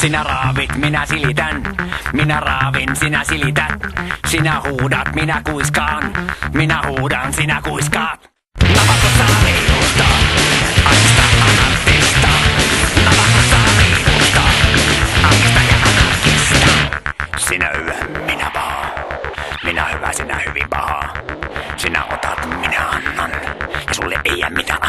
Sinä raavit, minä silitän. Minä raavin, sinä silität. Sinä huudat, minä kuiskaan. Minä huudan, sinä kuiskaat. Navako saa liidusta? Aista anarkista. Navako saa liidusta? Aista ja anarkista. Sinä hyvä, minä paha. Minä hyvä, sinä hyvin paha. Sinä otat, minä annan. Ja sulle ei jää mitään